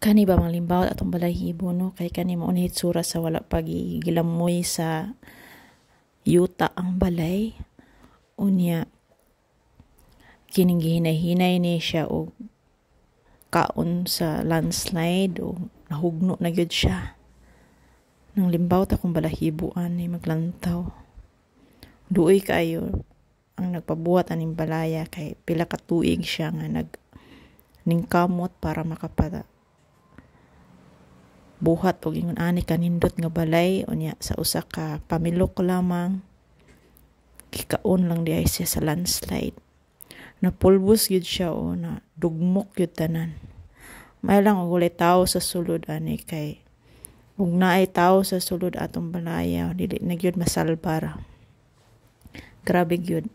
kani ba malimbaw atong balahibo no? Kay kani mo ni hitsura sa wala pagigilamoy sa yuta ang balay. Unya kining gihinay-hinay ni siya og kaon sa landslide o nahugno na gyud siya. Nang limbaw ta kung balahibuan ni maglantaw. Duoy kayo ang nagpabuhat aning balaya kay pila ka tuig siya nga nag ningkamot para makapata buhat og ingon ani kanindot nga balay. Unya sa usa ka pamilok lamang. Kikaon lang di siya sa landslide. Na pulbos gyud siya o na dugmok gyud tanan. May lang og walay tawo sa sulod ani kay ug naay tawo sa sulod atong balaya dili na gyud masalbar. Grabe gyud